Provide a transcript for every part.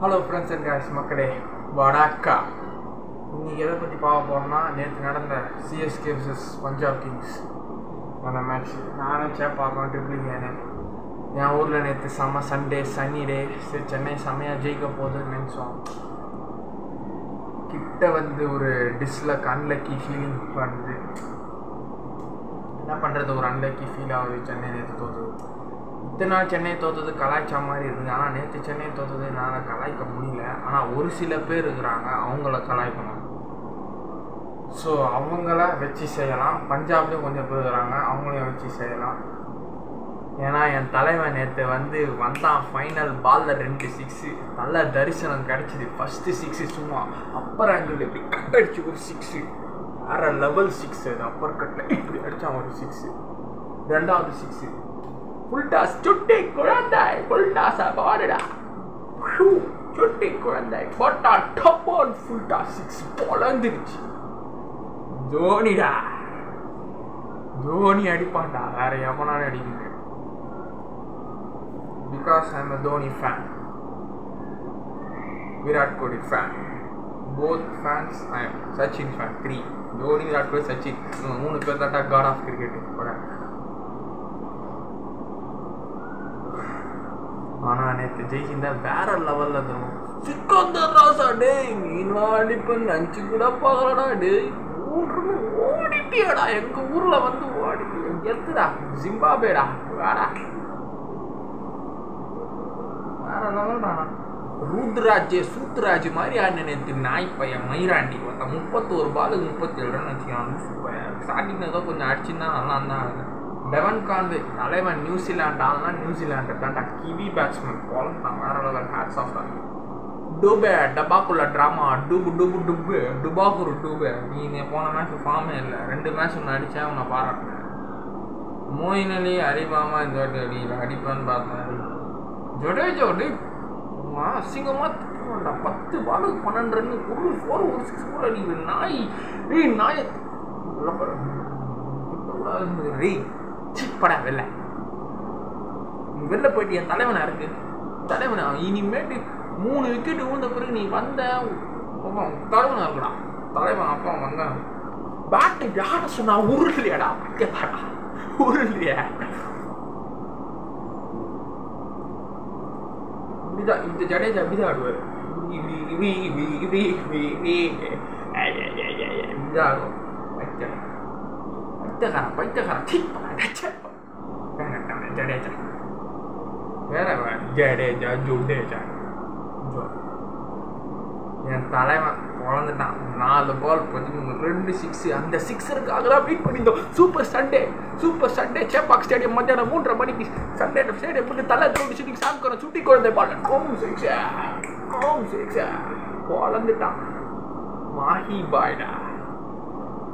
Hello friends and guys மக்களே வடாக்கா இன்னைக்கு எதை பற்றி பார்க்க போகிறோம்னா நேற்று நடந்த சிஎஸ்கே விசஸ் பஞ்சாப் கிங்ஸ் அந்த மேட்ச் நானும் சே பார்க்கணும் ட்ரிப்ளிங்கேன்னு என் ஊரில் நேற்று செம்ம சண்டே சனி டே சரி சென்னை செம்மையாக ஜெயிக்க போகுதுன்னு நினச்சோம். கிட்ட வந்து ஒரு டிஸ்லக் அன்லக்கி ஃபீலிங் பண்ணுது என்ன பண்ணுறது ஒரு அன்லக்கி ஃபீல் ஆகுது சென்னை நேற்று தோது இத்தனை நாள் சென்னை தோத்தது கலாய்ச்சா மாதிரி இருக்குது ஆனால் நேற்று சென்னை தோத்தது என்னால் கலாய்க்க முடியல. ஆனால் ஒரு சில பேர் இருக்கிறாங்க அவங்கள கலாய்க்கணும். ஸோ அவங்கள வச்சு செய்யலாம். பஞ்சாப்லேயும் கொஞ்சம் பேர் இருக்கிறாங்க அவங்களையும் வச்சு செய்யலாம். ஏன்னா என் தலைவன் நேற்று வந்து வந்தான் ஃபைனல் பாலில் ரெண்டு சிக்ஸு நல்ல தரிசனம் கிடச்சிது. ஃபஸ்ட்டு சிக்ஸு சும்மா அப்பர் ஆங்கிள் இப்படி கட் அடிச்சு ஒரு சிக்ஸு வேறு லெவல் சிக்ஸ் அது அப்பர் கட்டில் இப்படி அடித்தான் ஒரு சிக்ஸு ரெண்டாவது சிக்ஸு ஃபுல் சுட்டி குழந்தாய். ஃபுல் டாஸா பாடுடா ஷூ சுட்டி குழந்தாய். போட்டா டப் ஆன் ஃபுல் சிக்ஸ் பொழந்துருச்சு. தோனிடா. தோனி அடிப்பான்டா. வேற எவனாலும் அடிக்க because I am a Dhoni fan Virat Kohli fan both fans I am Sachin fan three Dhoni Virat Kohli Sachin. மூணு பேர் தாட்டா காட் ஆஃப் கிரிக்கெட் போட. ஆனால் நேற்று ஜெயிச்சிருந்தா வேற லெவலில் தரும் சிக்கந்தர் ராசா டேய் நீலாம் அடிப்பேன் நினச்சி கூட பார்க்கலடா டேய். மூன்று ஓடிட்டியாடா எங்கள் ஊரில் வந்து ஓடிட்டு எத்துடா ஜிம்பாபேடா வேடா. வேற லெவல்டா ரூத்ராஜ் சூத்ராஜ் மாதிரி ஆடின நேற்று நாய் பையன் மயிராண்டி ஒருத்தன். முப்பத்தோரு பாலுக்கு முப்பத்தேழு ரன் வச்சுக்கான் ஸ்டார்டிங் ஏதோ கொஞ்சம் அடிச்சுன்னா நல்லா இருந்தான். டெவன் கான்வே தலைவன் நியூசிலாண்ட் ஆள்னா நியூசிலாண்டு தான்டா கிவி பேட்ஸ்மேன் போலாம் வேற லெவல் ஹேட்ஸ் ஆஃப் தான் டுபே டபாக்குள்ள ட்ராமா டூபு டூபு டூபு டுபாக்குரு டுபே நீ இங்கே போன மேட்ச் ஃபார்மே இல்லை. ரெண்டு மேட்ச் ஒன்று அடித்தேன் உன்னை பாராட்டினேன் மோயின் அலி அரிபாமா இந்த வாட்டி அடியில் அடிப்பான்னு பார்த்தேன். ஜொடேஜோ டே அசிங்கமாக திட்டுவான்டா. பத்து பாலுக்கு பன்னெண்டு ரன் ஒரு ஃபோர் ஒரு சிக்ஸ் ஃபோர் அடிக்கிற நாய் ஏய் நாய். ரீ போடா வெளில நீ வெளில போயிட்டு என் தலைவனா இருக்கு? தலைவனா? இனிமேட்டு மூணு விக்கெட் விழுந்த பிறகு நீ வந்த தலைவனா இருக்கடா. தலைவன் அப்பா வந்தான். பேட்டு யார சொன்னா உருளையாடா கேட்டாடா உருளையா இப்படிதான் இந்த ஜடேஜா அப்படிதான் ஆடுவார். இப்படிதான் ஆடும் பைத்தியக்காரன் பைத்தியக்காரன். ஜடேஜா வேற ஜடேஜா ஜுடேஜா என் தலைவன் குழந்துட்டான் நாலு பால் பதிமூணு ரெண்டு சிக்ஸ் அந்த சிக்ஸருக்காக தான் வெயிட் பண்ணியிருந்தோம் super Sunday super Sunday Chepauk stadium மத்தியானம் மூன்றரை மணிக்கு சண்டே ஸ்டேடியம் போட்டு தலை தோண்டி சுட்டி சாம்கரம் சுட்டி குழந்தை பால் ஓம் சிக்ஸ் ஓம் சிக்ஸ் குழந்துட்டான் மாஹி பாய்டா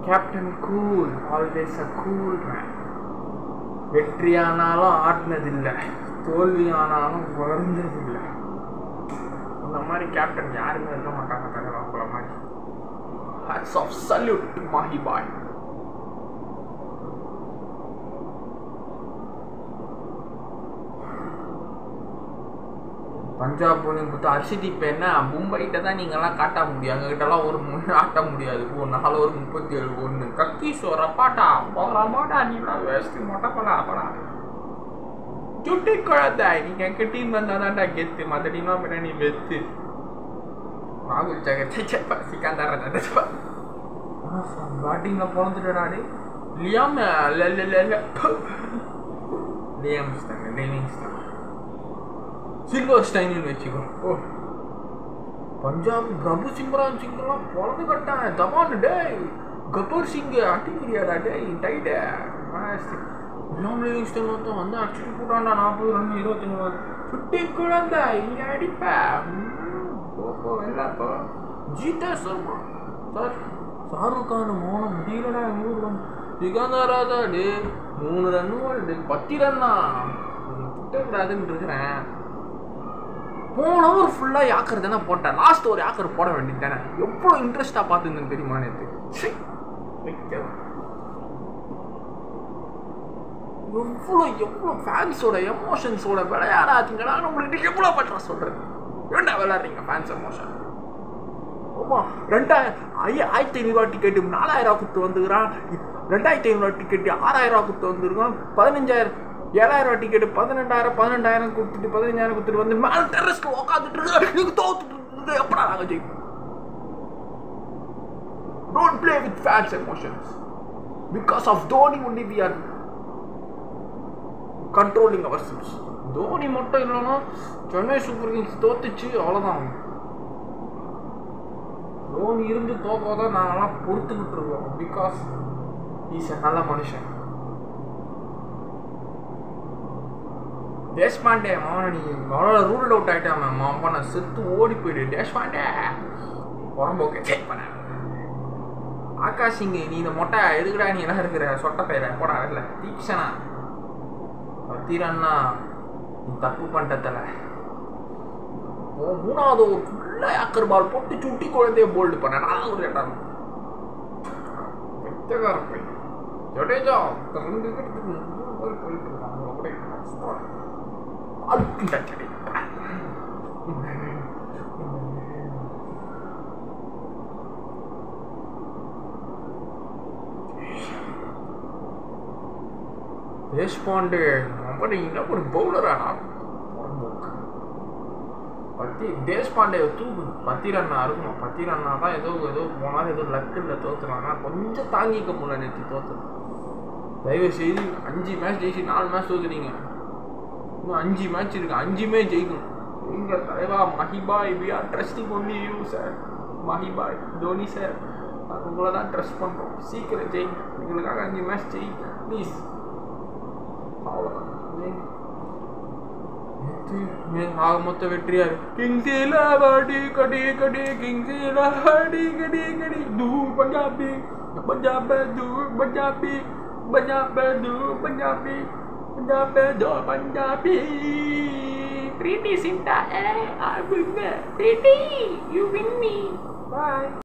captain cool always uh cool man வெற்றியானாலும் ஆட்டினதில்லை தோல்வி ஆனாலும் வளர்ந்ததில்லை அந்த மாதிரி கேப்டன் யாருமே இருக்க மாட்டாங்க தலைவர் அவங்கள மாதிரி. ஹேட்ஸ் ஆஃப் சல்யூட் மாஹி பாய் பஞ்சாப் போலிங் கொடுத்து இப்போ என்ன மும்பைகிட்ட தான் நீங்கள்லாம் காட்ட முடியும். அங்ககிட்டலாம் ஒரு மூணு ஆட்ட முடியாது. ஒரு நாலு ஒரு முப்பத்தி ஏழு ஒன்று கக்கி சொரப்பாட்டா போகிறாமாட்டா நீலாம் வேஸ்ட்டு மொட்டைப்படா படா படா. சுட்டி குழந்தை நீங்க எங்கள் டீம் வந்தால் தான்டா கெத்து. மற்ற டீம்லாம் பண்ண நீ வெத்து. ராகுல் ஜெகத் சிக்காந்தார பேட்டிங்ல பிறந்துட்டாடி லியாம் லியாம் ஸ்டைன் லிவிங் ஸ்டைன் சில்வர் ஸ்டைனின்னு வச்சுக்கோ ஓ. பஞ்சாப் பிரபு சிம்ரான் சிங்லாம் பிறந்து கட்டான். தமான் டேய். கபூர் சிங் அட்டிக்கிறியாடா டேய் டைட்டு எல்லாம் லிவிங்ஸ்டன் மொத்தம் வந்து அடிச்சுட்டு போட்டான்டா நாற்பது ரன் இருபத்தஞ்சு ரன் சுட்டி குழந்தை இங்கே அடிப்ப. ஜீதா சர்மா. சார் ஷாருக் கான் மோனம் முடியலடா நூறு ரன் சிகந்தராதா டே மூணு ரன்னு டே பத்து ரன்னா திட்டக்கூடாதுன்னு இருக்கிறேன். போன ஓவர் ஃபுல்லாக யாக்கர் தானே போட்டேன். லாஸ்ட் ஒரு யாக்கர் போட வேண்டியது தானே. எவ்வளோ இன்ட்ரெஸ்ட்டாக பார்த்துருந்தேன் தெரியுமா நேற்று எவ்வளோ எவ்வளோ ஃபேன்ஸோட எமோஷன்ஸோட விளையாடாதீங்களா உங்கள்கிட்ட எவ்வளோ பண்ற சொல்கிறேன் எப்படிடா விளாட்றீங்க ஃபேன்ஸ் எமோஷன் ஆமாம் ரெண்டாயிரம் ஐய ஆயிரத்தி ஐநூறுவா டிக்கெட்டு நாலாயிரம் ரூபா கொடுத்து வந்துக்கிறான். ரெண்டாயிரத்தி ஐநூறுவா டிக்கெட்டு ஆறாயிரம் ரூபா கொடுத்து வந்துருக்கான் பதினஞ்சாயிரம் ஏழாயிரம் ரூபா டிக்கெட்டு பதினெண்டாயிரம் பன்னெண்டாயிரம் கொடுத்துட்டு பதினஞ்சாயிரம் கொடுத்துட்டு வந்து மேலே டெரஸ்ல உட்காந்துட்டு இருக்கு. நீங்க தோத்துட்டு இருக்கு எப்படா நாங்கள் ஜெயிப்போம் don't play with fans emotions because of Dhoni only we are controlling our ourselves. Dhoni மட்டும் இல்லைன்னா சென்னை சூப்பர் கிங்ஸ் தோத்துச்சு அவ்வளோதான் தோனி இருந்து தோக்காதான் நாங்களாம் பொறுத்துக்கிட்டு இருக்கோம். பிகாஸ் இஸ் எ நல்ல மனுஷன். தேஷ்பாண்டே அவனை நீ அவனோட ரூல் அவுட் ஆகிட்டான் மேம். அவனை செத்து ஓடி போயிடு. தேஷ்பாண்டே. உடம்போக்கே செக் பண்ண. ஆகாஷ் இங்கே நீ இந்த மொட்டை எதுக்குடா நீ என்ன இருக்கிற? சொட்ட பயிர போடா இல்லை தீக்ஷனா தீரன்னா நீ தப்பு பண்ணிட்டதில்ல மூணாவது ஒரு ஃபுல்லாக ஆக்கர் பால் போட்டு சுட்டி குழந்தைய போல்டு பண்ண. நான் ஒரு இடம் வெத்தகாரம் போய் ஜடேஜா ரெண்டு பேருக்கு போயிட்டு இருக்கான். தேஷ்பாண்டே நம்ம என்ன ஒரு பவுலரானா பத்தி தேஷ்பாண்டே தூக்கு. பத்தி ரன்னா இருக்கும் பத்தி ரன்னா தான் ஏதோ ஏதோ போனாலும் ஏதோ லக்கில் தோத்துறாங்க கொஞ்சம் தாங்கிக்க முடியல நேற்று தோத்து தயவு செய்து அஞ்சு மேட்ச் ஜெயிச்சு நாலு மேட்ச் தோத்துறீங்க இன்னும் அஞ்சு மேட்ச் இருக்கு அஞ்சுமே ஜெயிக்கணும் எங்க தலைவா Mahibhai we are trusting only you sir Mahibhai Dhoni sir உங்களை தான் ட்ரஸ்ட் பண்ணுறோம் சீக்கிரம் ஜெயிங்க எங்களுக்காக அஞ்சு மேட்ச் ஜெயிங்க ப்ளீஸ் ஆக மொத்த வெற்றியாரு கிங்ஸில வாடி கடி கடி கிங்ஸில வாடி கடி கடி தூர் பஞ்சாபி பஞ்சாப் தூர் பஞ்சாபி பஞ்சாப் தூர் பஞ்சாபி பஞ்சாப் தூர் Punjabi Pretty Sinta, eh, I win. Pretty, you win me. Bye.